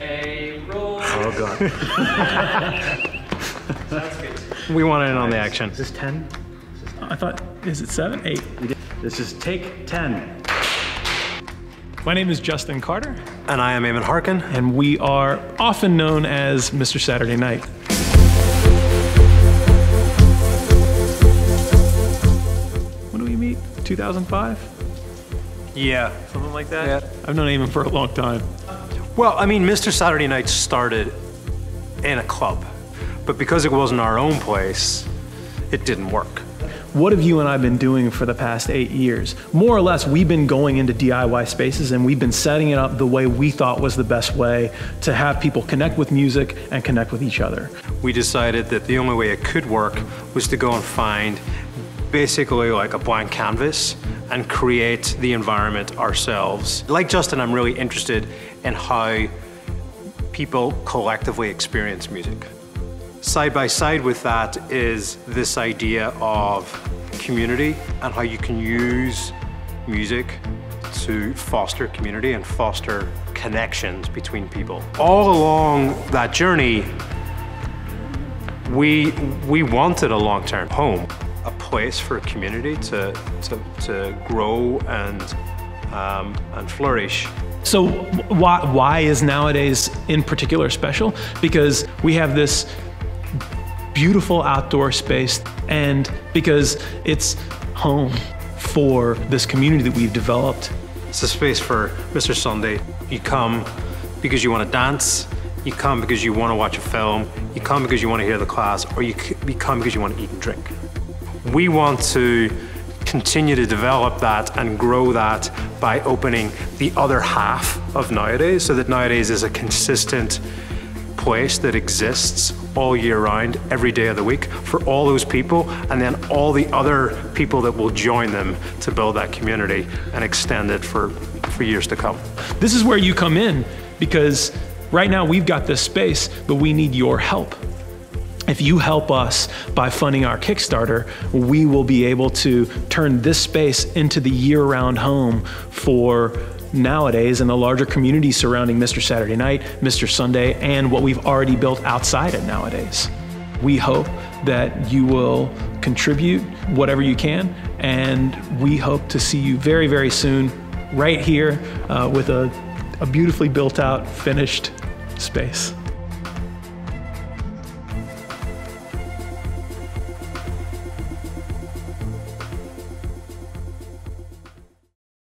A roll. Oh god. We want in on the action. Is this 10? I thought, is it seven? Eight. This is take 10. My name is Justin Carter, And I am Eamon Harkin. and we are often known as Mr. Saturday Night. When do we meet? 2005? Yeah. Something like that? Yeah. I've known Eamon for a long time. Well, I mean, Mr. Saturday Night started in a club, but because it wasn't our own place, it didn't work. What have you and I been doing for the past eight years? More or less, we've been going into DIY spaces and we've been setting it up the way we thought was the best way to have people connect with music and connect with each other. We decided that the only way it could work was to go and find basically like a blank canvas and create the environment ourselves. Like Justin, I'm really interested in how people collectively experience music. Side by side with that is this idea of community and how you can use music to foster community and foster connections between people. All along that journey, we we wanted a long-term home, place for a community to to, to grow and um, and flourish. So why why is nowadays in particular special? Because we have this beautiful outdoor space and because it's home for this community that we've developed. It's a space for Mr. Sunday. You come because you want to dance. You come because you want to watch a film. You come because you want to hear the class, or you, you come because you want to eat and drink. We want to continue to develop that and grow that by opening the other half of nowadays, so that nowadays is a consistent place that exists all year round, every day of the week for all those people, and then all the other people that will join them to build that community and extend it for, for years to come. This is where you come in because right now we've got this space, but we need your help. If you help us by funding our Kickstarter, we will be able to turn this space into the year round home for nowadays and the larger community surrounding Mr. Saturday Night, Mr. Sunday, and what we've already built outside it nowadays. We hope that you will contribute whatever you can, and we hope to see you very, very soon right here uh, with a, a beautifully built out, finished space.